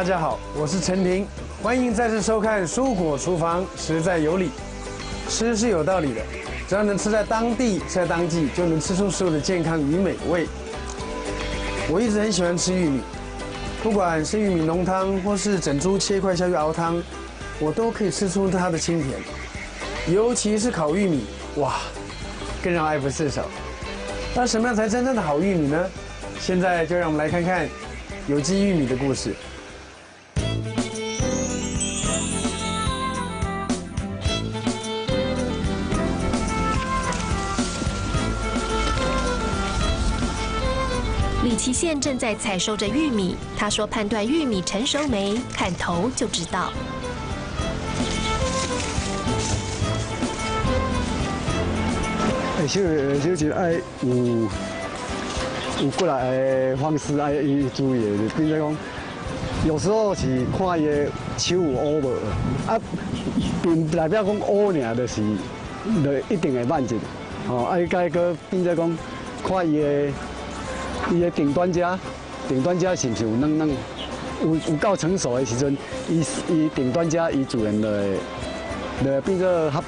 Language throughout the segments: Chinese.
大家好，我是陈婷，欢迎再次收看《蔬果厨房》，实在有理，吃是有道理的，只要能吃在当地、在当季，就能吃出食物的健康与美味。我一直很喜欢吃玉米，不管是玉米浓汤，或是整株切块下去熬汤，我都可以吃出它的清甜。尤其是烤玉米，哇，更让爱不释手。那什么样才真正的好玉米呢？现在就让我们来看看有机玉米的故事。李琦宪正在采收着玉米，他说：“判断玉米成熟没，看头就知道。”会收会收就爱有有过来的方式爱伊注意的，比如讲，有时候是看伊手有乌无，啊，并不代表讲乌尔，就是就一定会慢一点。哦，啊，伊甲伊个变做讲，看伊的伊的顶端家，顶端家是不是有软软，有有够成熟的时阵，伊伊顶端家伊自然就会就会变做较。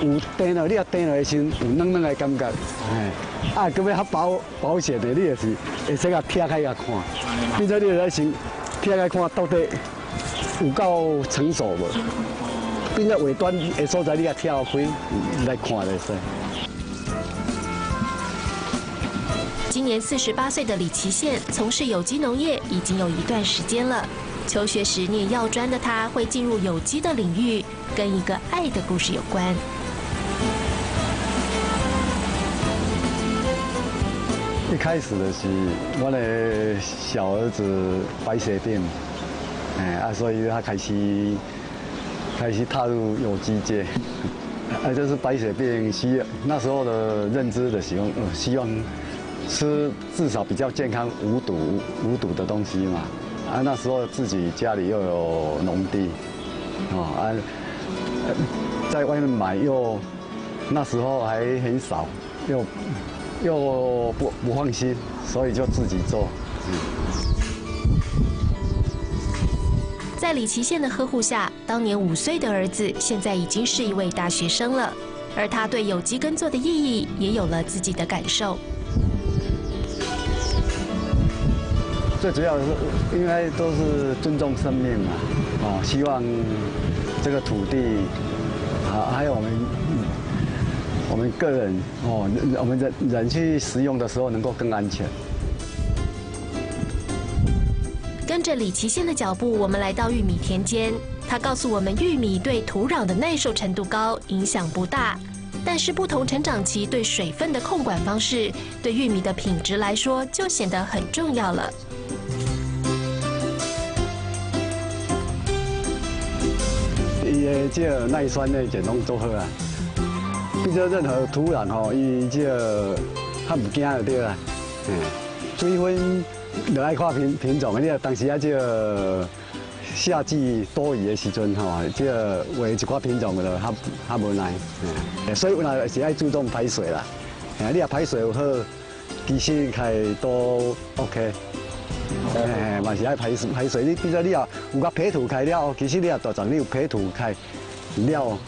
有甜了，你啊甜了时，有软软的感觉，哎，啊，搁要较保保险的，你也是会使甲拆开甲看，变做你来先拆开看到底有够成熟无？变做尾端的所在，你啊拆开来看来使。今年四十八岁的李琦宪从事有机农业已经有一段时间了。求学时念药专的他，会进入有机的领域，跟一个爱的故事有关。一开始的是我的小儿子白血病，哎啊，所以他开始开始踏入有机界，啊，就是白血病需要那时候的认知的希望，希望吃至少比较健康、无毒无毒的东西嘛，啊，那时候自己家里又有农地，哦啊，在外面买又那时候还很少，又。又不不放心，所以就自己做。在李琦宪的呵护下，当年五岁的儿子现在已经是一位大学生了，而他对有机耕作的意义也有了自己的感受。最主要是应该都是尊重生命嘛，哦，希望这个土地，啊，还有我们。我们个人哦，我们人人去食用的时候能够更安全。跟着李琦宪的脚步，我们来到玉米田间。他告诉我们，玉米对土壤的耐受程度高，影响不大。但是不同成长期对水分的控管方式，对玉米的品质来说就显得很重要了。伊的这耐酸的减农做好啊。变做任何土壤吼，伊即个较唔惊就对啦。嗯，水分就爱看品品种，你啊当时啊即个夏季多雨的时阵吼，即个为一寡品种就较较无耐。嗯，所以有那是爱注重排水啦。嗯，你啊排水有好，其实开都 OK。哎，嘛是爱排排水，你比如说你啊有甲皮土开了，其实你啊大丛你有皮土开了。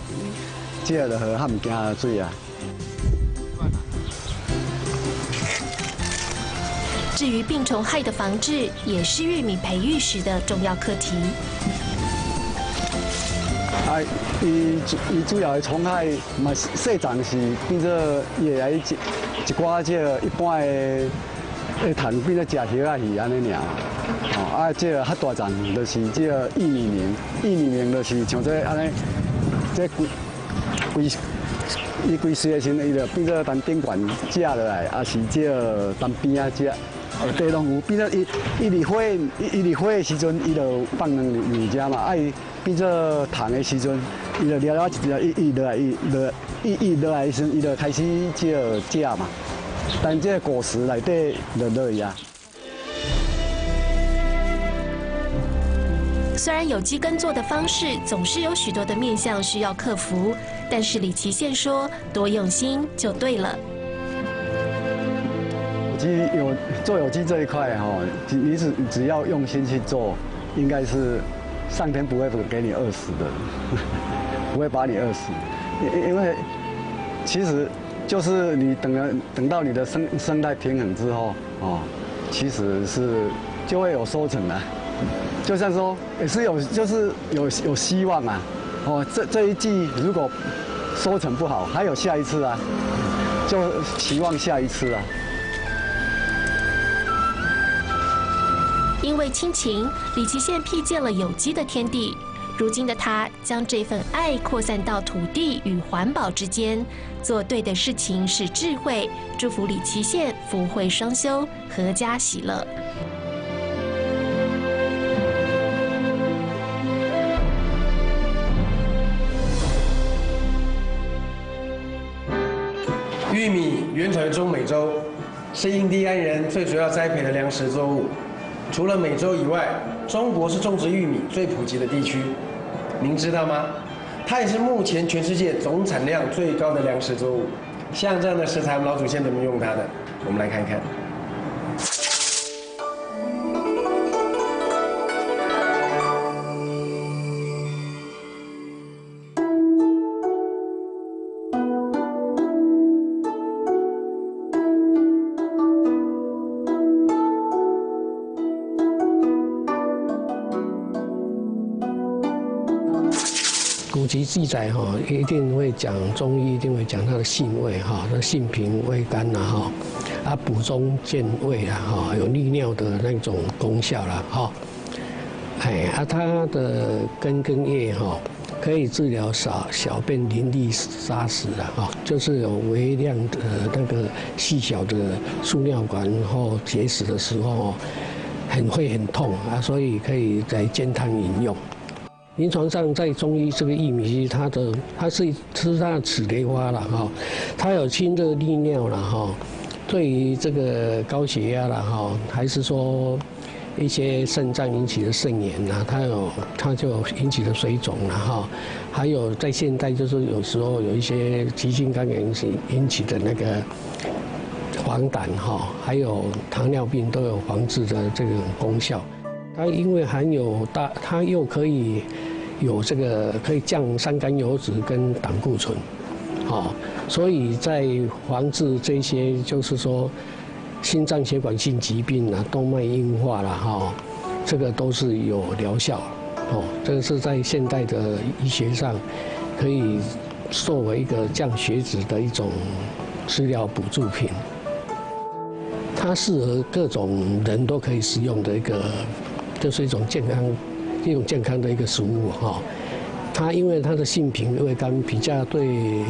这个就较唔惊水啊。至于病虫害的防治，也是玉米培育时的重要课题。啊，伊伊主要的虫害，嘛细长是变做也来一一寡这一般的的虫变做食叶啊鱼安尼尔。哦，啊，即个较大丛就是即个玉米螟，玉米螟就是像这安尼，这规。规伊规岁诶时阵，伊就变做当顶管食落来，也是即个当边啊食。地龙有变做伊伊离火，伊伊离火诶时阵，伊就放两两只嘛。啊，伊变做糖诶时阵，伊就了了一只，伊伊落来，伊落伊伊落来时，伊就开始即个食嘛。但这果实内底就落去啊。虽然有机耕作的方式总是有许多的面向需要克服，但是李琦宪说，多用心就对了。机有做有机这一块哈，你只只要用心去做，应该是上天不会给你饿死的，不会把你饿死，因因为其实就是你等了等到你的生生态平衡之后哦，其实是就会有收成的，就像说也是有就是有有希望啊，哦这这一季如果收成不好，还有下一次啊，就期望下一次啊。因为亲情，李奇宪辟建了有机的天地。如今的他，将这份爱扩散到土地与环保之间，做对的事情是智慧。祝福李奇宪福慧双修，阖家喜乐。玉米原产于中美洲，是印第安人最主要栽培的粮食作物。除了美洲以外，中国是种植玉米最普及的地区。您知道吗？它也是目前全世界总产量最高的粮食作物。像这样的食材，我们老祖先怎么用它的？我们来看一看。籍记载哈，一定会讲中医，一定会讲它的性味哈，那性平味甘呐哈，啊补中健胃啊哈，有利尿的那种功效啦哈，哎啊它的根根叶哈，可以治疗小小便淋漓沙石啊哈，就是有微量的那个细小的输尿管然后结石的时候，很会很痛啊，所以可以在煎汤饮用。临床上，在中医这个薏米，它的它是吃它的齿雷花了哈，它有清热利尿了哈，对于这个高血压了哈，还是说一些肾脏引起的肾炎呐，它有它就引起的水肿了哈，还有在现代就是有时候有一些急性肝炎引起引起的那个黄疸哈，还有糖尿病都有防治的这种功效。它因为含有大，它又可以。有这个可以降三甘油脂跟胆固醇，哦，所以在防治这些就是说心脏血管性疾病啊、动脉硬化了哈，这个都是有疗效，哦，这个是在现代的医学上可以作为一个降血脂的一种治疗补助品，它适合各种人都可以使用的一个，就是一种健康。一种健康的一个食物哈，它因为它的性平味甘，比较对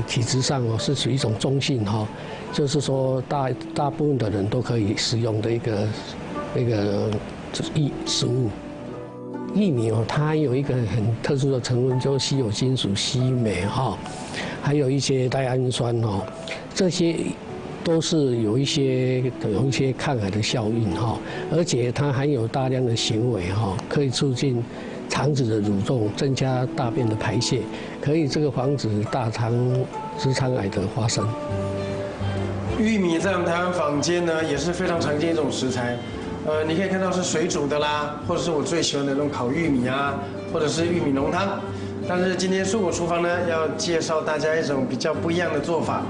体质上哦是属于一种中性哈，就是说大大部分的人都可以食用的一个那个一食物。薏米哦，它有一个很特殊的成分，就是稀有金属硒、镁哈，还有一些赖氨酸哦，这些。都是有一些有一些抗癌的效应哈，而且它含有大量的纤维哈，可以促进肠子的蠕动，增加大便的排泄，可以这个防止大肠直肠癌的发生。玉米在我们台湾坊间呢也是非常常见一种食材，呃，你可以看到是水煮的啦，或者是我最喜欢的那种烤玉米啊，或者是玉米浓汤。但是今天蔬果厨房呢要介绍大家一种比较不一样的做法。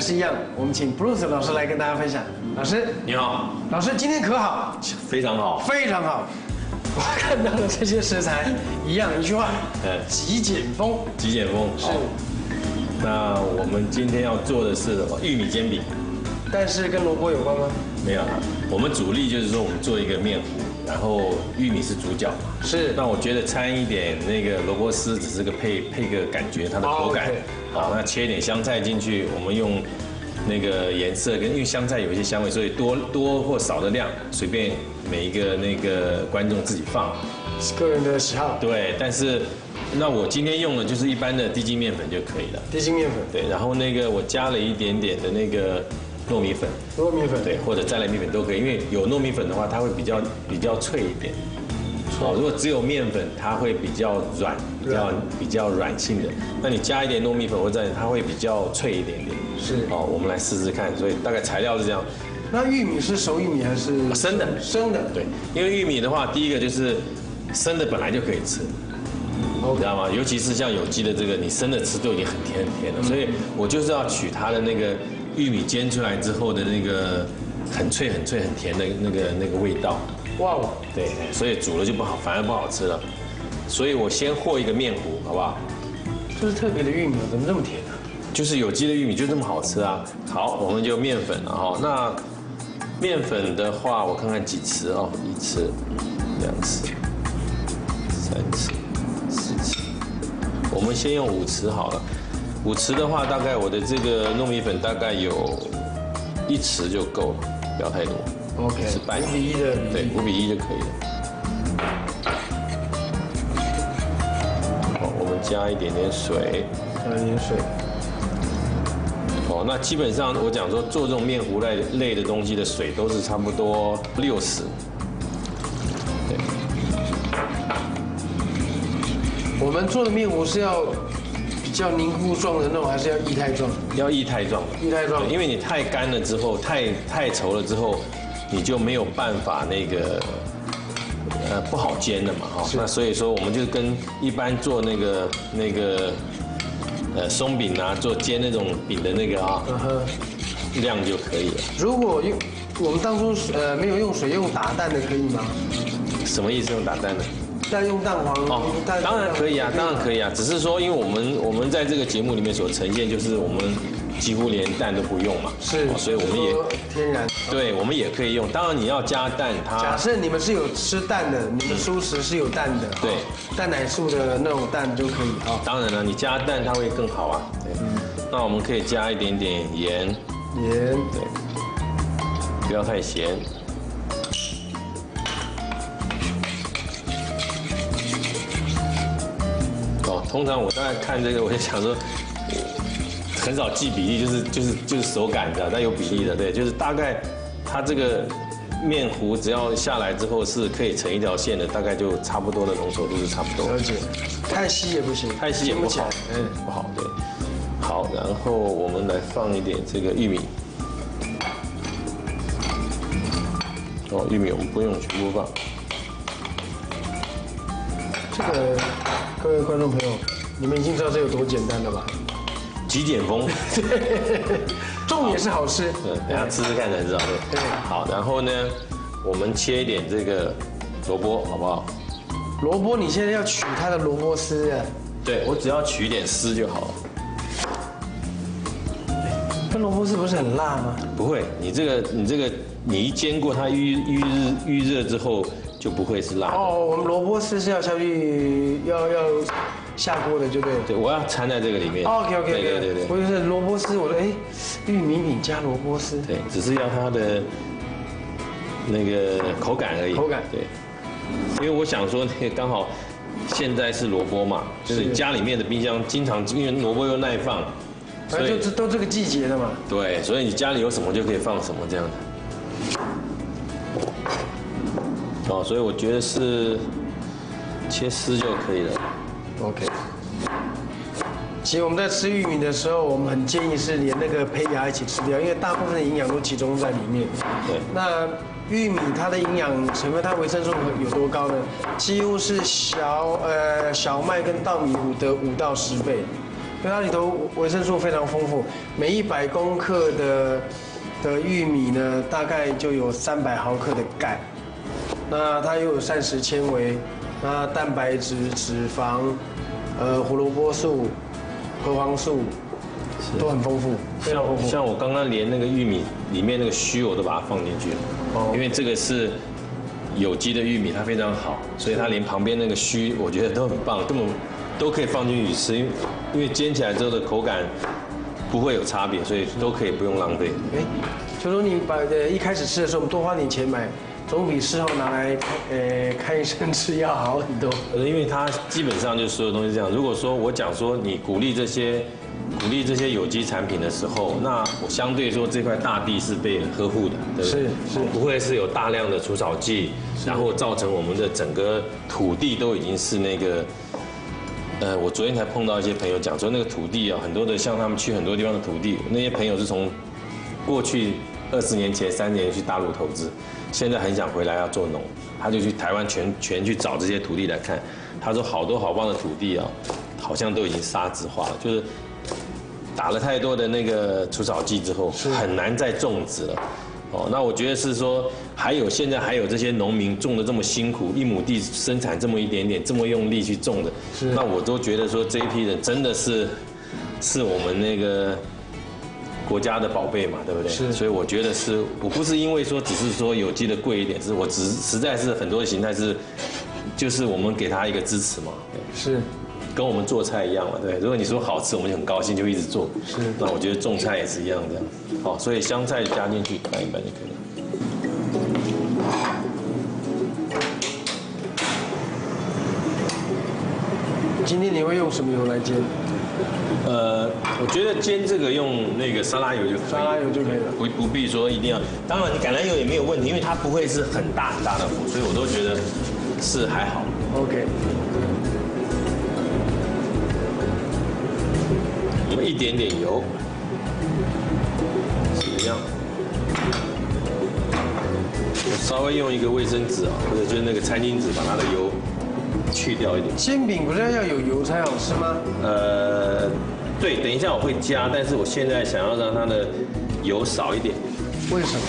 还是一样，我们请 Bruce 老师来跟大家分享。老师，你好，老师今天可好？非常好，非常好。我看到了这些食材，一样一句话，呃，极简风。极简风是。那我们今天要做的是什么？玉米煎饼。但是跟萝卜有关吗？没有，我们主力就是说我们做一个面糊，然后玉米是主角嘛。是。那我觉得掺一点那个萝卜丝，只是个配配个感觉，它的口感。好，那切一点香菜进去，我们用那个颜色跟因为香菜有一些香味，所以多多或少的量随便每一个那个观众自己放，是个人的喜好。对，但是那我今天用的就是一般的低筋面粉就可以了。低筋面粉。对，然后那个我加了一点点的那个糯米粉。糯米粉。对，或者再来米粉都可以，因为有糯米粉的话，它会比较比较脆一点。哦，如果只有面粉，它会比较软，比较比较软性的。那你加一点糯米粉或者它会比较脆一点点。是。哦，我们来试试看。所以大概材料是这样：那玉米是熟玉米还是生的生的，对，因为玉米的话，第一个就是生的本来就可以吃，你知道吗？尤其是像有机的这个，你生的吃都已经很甜很甜了，所以我就是要取它的那个玉米煎出来之后的那个很脆很脆很甜的那个那个味道。哇哦，对，所以煮了就不好，反而不好吃了。所以我先和一个面糊，好不好？这是特别的玉米，怎么这么甜啊？就是有机的玉米就这么好吃啊。好，我们就面粉了哈。那面粉的话，我看看几匙哦，一匙、两匙、三匙、四匙。我们先用五匙好了。五匙的话，大概我的这个糯米粉大概有一匙就够了，不要太多。OK，是半五比一的对，例五比一就可以了。好，我们加一点点水。加一点水。哦，那基本上我讲说做这种面糊类类的东西的水都是差不多六十。对，我们做的面糊是要比较凝固状的那种，还是要液态状？要液态状。液态状对因为你太干了之后，太太稠了之后，你就没有办法那个。呃，不好煎的嘛，哈，那所以说我们就跟一般做那个那个呃松饼啊，做煎那种饼的那个啊。量就可以了。如果用我们当初呃没有用水，用打蛋的可以吗？什么意思？用打蛋的？但用蛋黄哦，当然可以啊，当然可以啊。只是说，因为我们我们在这个节目里面所呈现，就是我们几乎连蛋都不用嘛，是哦，所以我们也天然。对，我们也可以用。当然你要加蛋，它假设你们是有吃蛋的，你们素食是有蛋的，对哦蛋奶素的那种蛋就可以啊。当然了，你加蛋它会更好啊。对，那我们可以加一点点盐，盐，对，不要太咸。哦，通常我大概看这个，我就想说，很少记比例，就是就是就是手感的，但有比例的，对，就是大概它这个面糊只要下来之后是可以成一条线的，大概就差不多的浓稠度是差不多了。解。太稀也不行，太稀也不好起来，嗯，不好，对。好，然后我们来放一点这个玉米。哦，玉米我们不用全部放，这个各位观众朋友，你们已经知道这有多简单了吧？极简风。重也是好吃。嗯，等下吃吃看才知道。对。好，然后呢，我们切一点这个萝卜，好不好？萝卜，你现在要取它的萝卜丝啊？对，我只要取一点丝就好了。那萝卜丝不是很辣吗？不会，你这个你这个你一煎过它预预热预热之后就不会是辣。哦，我们萝卜丝是要下去要要下锅的，就对了。对，我要掺在这个里面。OK OK 对对对对。我就是萝卜丝，我说哎，玉米饼加萝卜丝，对，只是要它的那个口感而已。口感对，因为我想说，那个刚好现在是萝卜嘛，就是是家里面的冰箱经常因为萝卜又耐放，所以反正就都这个季节的嘛。对，所以你家里有什么就可以放什么这样的。哦，所以我觉得是切丝就可以了。OK。其实我们在吃玉米的时候，我们很建议是连那个胚芽一起吃掉，因为大部分的营养都集中在里面。对那玉米它的营养成分，它维生素有多高呢？几乎是小呃小麦跟稻米的五到十倍，因为它里头维生素非常丰富。每一百公克的的玉米呢，大概就有三百毫克的钙。那它又有膳食纤维，那蛋白质、脂肪，呃，胡萝卜素、核黄素都很丰富，非常丰富。像我刚刚连那个玉米里面那个须我都把它放进去了，哦因为这个是有机的玉米，它非常好，所以它连旁边那个须我觉得都很棒，根本都可以放进去吃，因为因为煎起来之后的口感不会有差别，所以都可以不用浪费。哎，就说你把呃一开始吃的时候，我们多花点钱买，总比事后拿来呃看医生吃药好很多。呃，因为他基本上就是所有东西这样。如果说我讲说你鼓励这些鼓励这些有机产品的时候，那我相对说这块大地是被呵护的，对不对？是是不会是有大量的除草剂，然后造成我们的整个土地都已经是那个。呃，我昨天才碰到一些朋友讲说，那个土地啊，很多的像他们去很多地方的土地，那些朋友是从过去二十年前、三年去大陆投资，现在很想回来要做农，他就去台湾全全去找这些土地来看。他说好多好棒的土地啊，好像都已经沙质化了，就是打了太多的那个除草剂之后，很难再种植了。哦，那我觉得是说，还有现在还有这些农民种的这么辛苦，一亩地生产这么一点点，这么用力去种的，那我都觉得说这一批人真的是，是我们那个国家的宝贝嘛，对不对？是所以我觉得是我不是因为说只是说有机的贵一点，是我只实在是很多的形态是，就是我们给他一个支持嘛，对是跟我们做菜一样嘛，对。如果你说好吃，我们就很高兴，就一直做。是那我觉得种菜也是一样这样。好，所以香菜加进去拌一拌就可以了。今天你会用什么油来煎？呃，我觉得煎这个用那个沙拉油就可以，沙拉油就可以了。不不必说一定要。当然，你橄榄油也没有问题，因为它不会是很大很大的火，所以我都觉得是还好。OK，我们一点点油，一样。我稍微用一个卫生纸啊，或者就是那个餐巾纸，把它的油去掉一点。煎饼不是要有油才好吃吗？呃，对，等一下我会加，但是我现在想要让它的油少一点，为什么？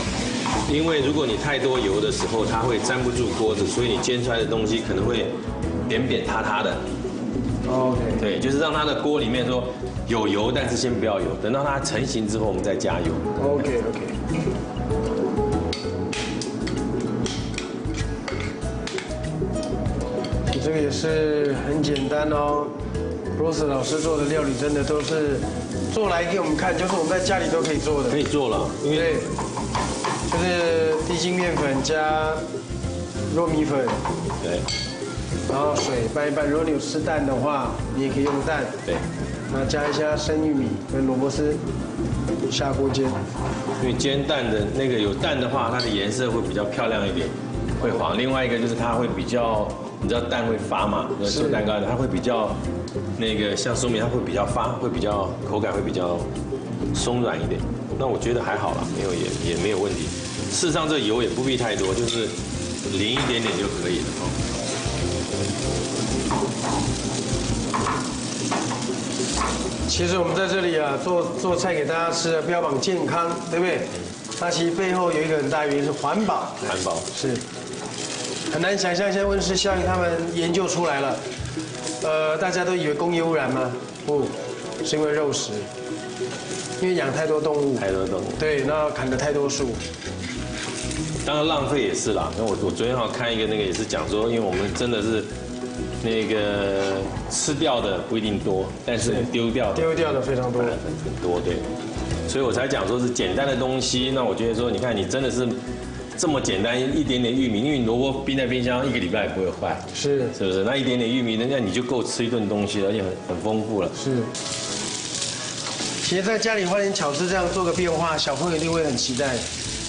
因为如果你太多油的时候，它会粘不住锅子，所以你煎出来的东西可能会扁扁塌塌的。OK，对，就是让它的锅里面说有油，但是先不要油，等到它成型之后，我们再加油。OK OK。这个也是很简单哦。罗斯老师做的料理真的都是做来给我们看，就是我们在家里都可以做的。可以做了，因为对，就是低筋面粉加糯米粉，对然后水拌一拌。如果你有吃蛋的话，你也可以用蛋。对，那加一下生玉米跟萝卜丝，下锅煎。因为煎蛋的那个有蛋的话，它的颜色会比较漂亮一点，会黄。另外一个就是它会比较，你知道蛋会发嘛？做蛋糕的它会比较那个像松饼，它会比较发，会比较口感会比较松软一点。那我觉得还好啦，没有也也没有问题。事实上这油也不必太多，就是淋一点点就可以了哦。其实我们在这里啊，做做菜给大家吃啊，标榜健康，对不对？它其实背后有一个很大原因是环保，环保是很难想象，现在温室效应他们研究出来了。呃，大家都以为工业污染吗？不，是因为肉食，因为养太多动物，太多动物。对，那砍了太多树，当然浪费也是啦。那我我昨天好像看一个那个也是讲说，因为我们真的是那个吃掉的不一定多，但是丢掉的丢掉的非常多。很多，对。所以我才讲说是简单的东西。那我觉得说，你看你真的是这么简单一点点玉米，因为你萝卜冰在冰箱一个礼拜也不会坏，是是不是？那一点点玉米，人家你就够吃一顿东西了，而且很很丰富了。是。其实在家里花点巧思这样做个变化，小朋友一定会很期待，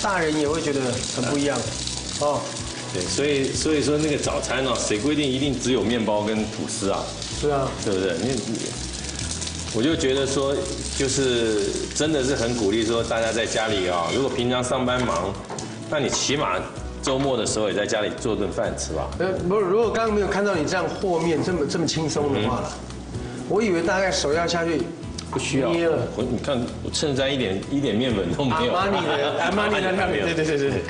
大人也会觉得很不一样。哦，对，所以所以说那个早餐呢，谁规定一定只有面包跟吐司啊？是啊，对不对？你你，我就觉得说，就是真的是很鼓励说，大家在家里啊，如果平常上班忙，那你起码周末的时候也在家里做顿饭吃吧。呃，不是，如果刚刚没有看到你这样和面这么这么轻松的话了，我以为大概手要下去，不需要捏了。我你看我衬衫一点一点面粉都阿没有。玛尼的阿玛尼的那个，对对对对对，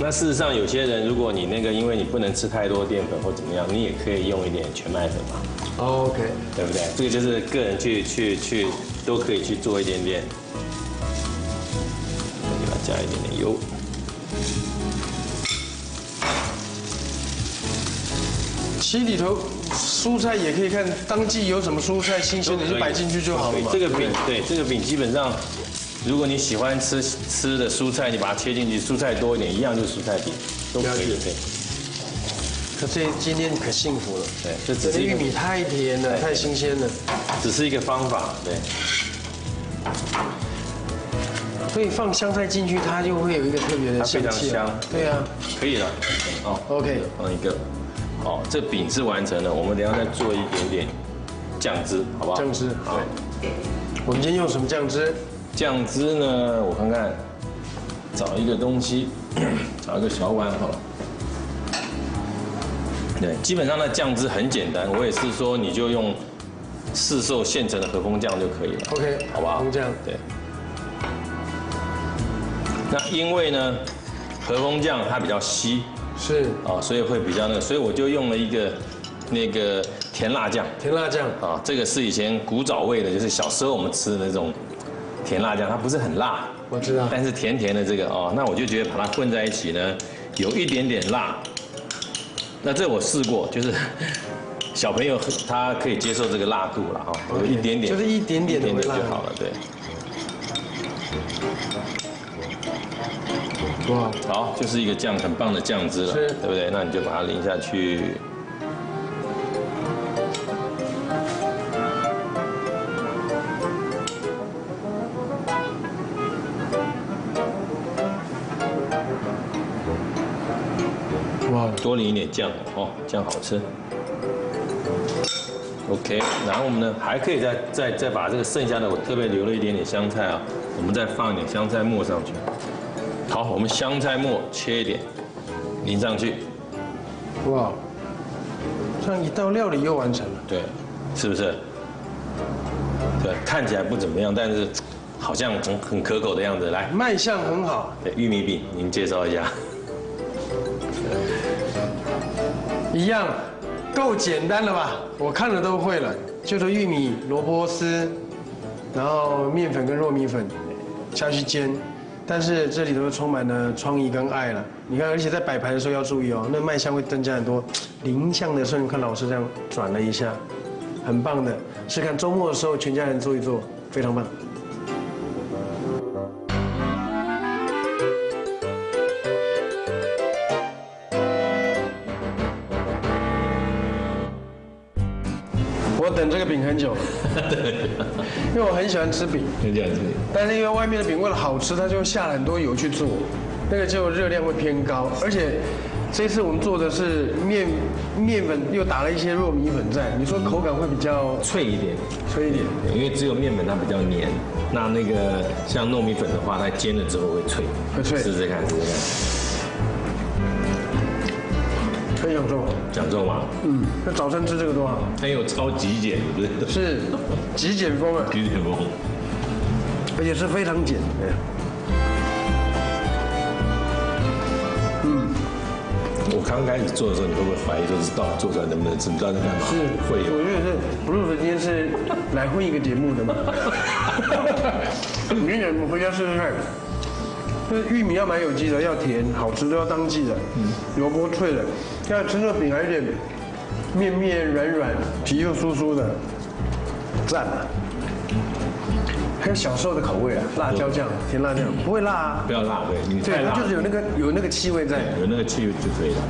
那事实上，有些人如果你那个，因为你不能吃太多淀粉或怎么样，你也可以用一点全麦粉嘛，OK，对不对？这个就是个人去去去都可以去做一点点。加一点点油。其实里头蔬菜也可以看当季有什么蔬菜新鲜的就摆进去就好了嘛。这个饼对这个饼基本上，如果你喜欢吃吃的蔬菜，你把它切进去，蔬菜多一点，一样就是蔬菜饼，都可以。对可这今天可幸福了，对，这玉米太甜了，太新鲜了，只是一个方法，对。所以放香菜进去，它就会有一个特别的它非常香气。对啊，可以了，哦 OK 放一个，好，这饼是完成了，我们等一下再做一点点酱汁，好不好？酱汁好，我们今天用什么酱汁？酱汁呢，我看看，找一个东西，找一个小碗好了。对，基本上那酱汁很简单，我也是说你就用市售现成的和风酱就可以了。OK，好不好？和风酱对。那因为呢，和风酱它比较稀是啊，所以会比较那个，所以我就用了一个那个甜辣酱甜辣酱，啊，这个是以前古早味的，就是小时候我们吃的那种甜辣酱，它不是很辣，我知道。但是甜甜的这个哦，那我就觉得把它混在一起呢，有一点点辣。那这我试过，就是 小朋友他可以接受这个辣度了哈，有一点点，就是一点点的辣就好了，对。哇，好，就是一个酱很棒的酱汁了，是对不对？那你就把它淋下去。哇，多淋一点酱哦，这样好吃。OK，然后我们呢还可以再再再把这个剩下的，我特别留了一点点香菜啊，我们再放一点香菜末上去。好，我们香菜末切一点，淋上去，哇，这样一道料理又完成了。对，是不是？对，看起来不怎么样，但是好像很很可口的样子。来，卖相很好，对，玉米饼，您介绍一下。一样，够简单了吧？我看了都会了，就是玉米、萝卜丝，然后面粉跟糯米粉下去煎，但是这里头充满了创意跟爱了。你看，而且在摆盘的时候要注意哦，那麦香会增加很多。淋香的时候，你看老师这样转了一下，很棒的。是看周末的时候全家人做一做，非常棒。很久，因为我很喜欢吃饼，很喜欢吃饼。但是因为外面的饼为了好吃，它就下了很多油去做，那个就热量会偏高，而且这次我们做的是面面粉又打了一些糯米粉在，你说口感会比较脆一点，脆一点。因为只有面粉它比较黏，那那个像糯米粉的话，它煎了之后会脆，会脆。试试看，试试看，很享受。讲中吗？嗯，那早餐吃这个多好，很有超极简，不是？是极简风啊，极简风。而且是非常简。嗯我刚开始做的时候，你会不会怀疑就，是到底做出来能不能吃？不知道在干嘛？是，会有。我觉得是，不是今天是来混一个节目的吗？我跟你讲，你们回家试试看。就是玉米要买有机的，要甜，好吃都要当季的，萝卜脆的，要吃那个饼还有点面面软软，皮又酥酥的，赞啊！还有小时候的口味啊，辣椒酱、甜辣酱，不会辣啊不，要辣，对，你太对，辣它就是有那个有那个气味在。有那个气味就可以了。